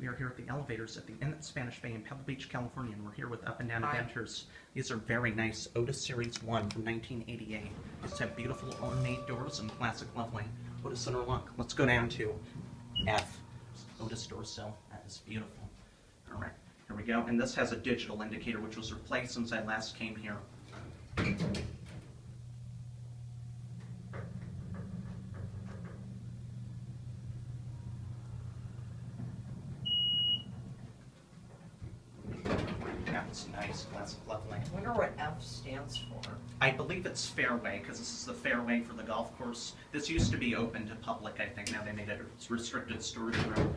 We are here at the elevators at the Inn at Spanish Bay in Pebble Beach, California, and we're here with Up and Down Hi. Adventures. These are very nice Otis Series 1 from 1988. These have beautiful ornate doors and classic lovely Otis center lock. Let's go down to F. Otis door sill. That is beautiful. All right, here we go. And this has a digital indicator, which was replaced since I last came here. That's nice, classic lovely. I wonder what F stands for. I believe it's fairway because this is the fairway for the golf course. This used to be open to public, I think. Now they made it a restricted storage room.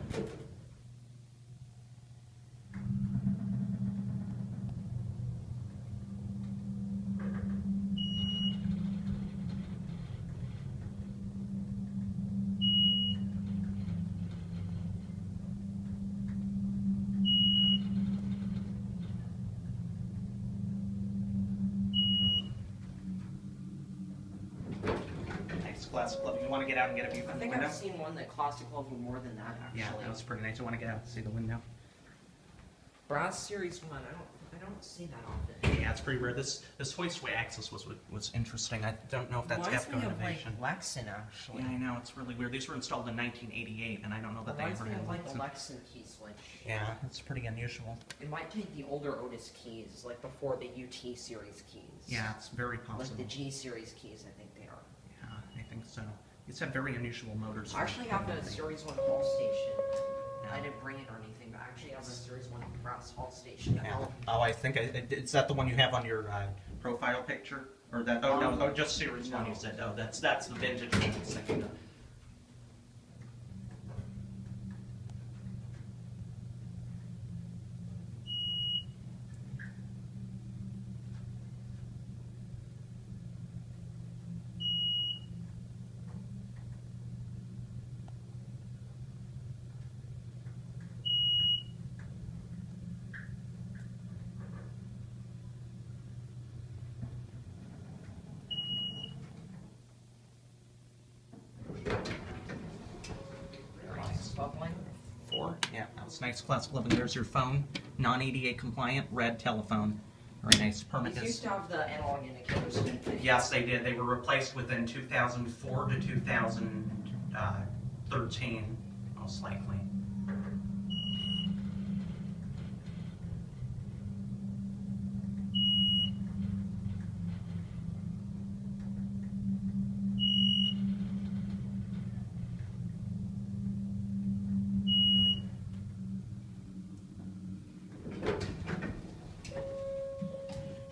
Classic level. You want to get out and get a view I from the think window? I've seen one that classic level more than that actually. Yeah, that was pretty nice. You want to get out and see the window? Brass Series One. I don't. I don't see that often. Yeah, it's pretty rare. This this hoistway access was was interesting. I don't know if that's Reminds me of like innovation. Lexan actually. Yeah, I know it's really weird. These were installed in 1988, and I don't know that they Reminds ever me had of like the Lexan. Lexan key switch. Yeah, it's pretty unusual. It might take the older Otis keys, like before the UT series keys. Yeah, it's very possible. Like the G series keys, I think they are. Yeah, I think so. These have very unusual motors. I actually have a Series One Hall station. I didn't bring it or anything, but I actually have a Series One brass Hall station Yeah. Oh, I think I, is that the one you have on your uh, profile picture, or that? Oh no, oh just series one. You said. Oh, that's that's the vintage one. I was thinking of. Very nice. Bubbling. Four. Was nice. Classic leveling. There's your phone, non-ADA compliant, red telephone. Very nice. Permit These used to have the analog indicators. Yes, they did. They were replaced within 2004 to 2013, uh, most likely.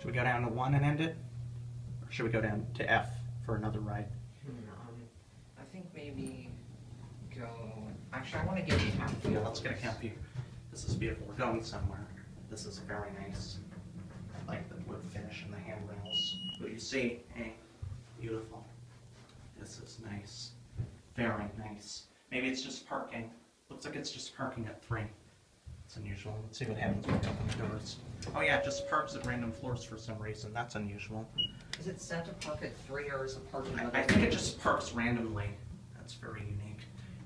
Should we go down to one and end it? Or should we go down to F for another ride? Hmm, um, I think maybe go. Actually, I want to get a cap. Yeah, let's get a camp view. This is beautiful. We're going somewhere. This is very nice. I like the wood finish and the handrails. What you see, hey, beautiful. This is nice. Very nice. Maybe it's just parking. Looks like it's just parking at three. It's unusual. Let's see what happens when we open the doors. Oh yeah, it just parks at random floors for some reason. That's unusual. Is it set to park at three or is it parking? I, I think it just parks randomly. That's very unique.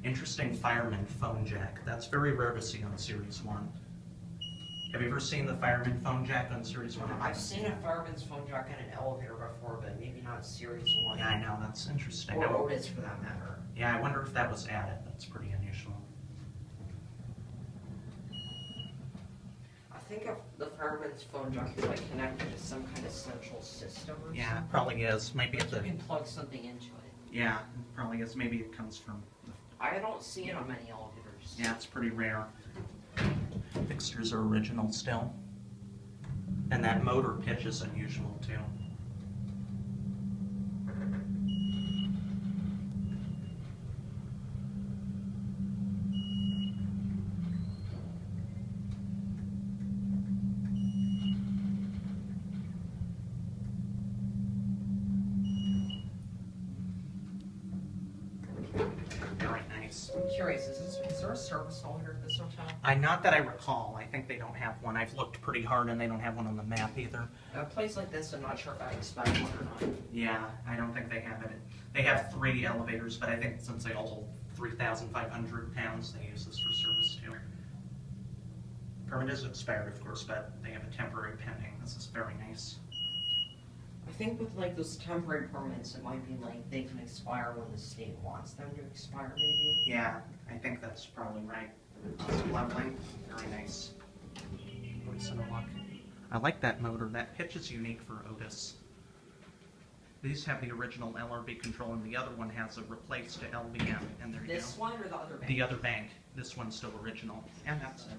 Interesting fireman phone jack. That's very rare to see on Series 1. Have you ever seen the fireman phone jack on Series 1? I've seen a fireman's phone jack in an elevator before, but maybe not Series One. Yeah, I know. That's interesting. Or I- Otis for that matter. yeah, I wonder if that was added. That's pretty unusual. I think if the fireman's phone jack is like connected to some kind of central system or Yeah, it something. probably is. Maybe it's you can plug something into it. Yeah, it probably is. Maybe it comes from. I don't see it on many elevators. Yeah, it's pretty rare. Fixtures are original still. And that motor pitch is unusual too. I'm curious, is, this, is there a service elevator at this hotel? I not that I recall. I think they don't have one. I've looked pretty hard, and they don't have one on the map either. A place like this, I'm not sure if I expect one or not. Yeah, I don't think they have it. They have three elevators, but I think since they all hold 3,500 pounds, they use this for service too. permit is expired, of course, but they have a temporary pending. This is very nice. I think with like those temporary permits, it might be like they can expire when the state wants them to expire maybe. Yeah, I think that's probably right. Uh, lovely, very nice. Really center lock. I like that motor. That pitch is unique for Otis. These have the original LRB control, and the other one has a replaced LBM. And there you This go. one or the other bank? The other bank. This one's still original, and that's it.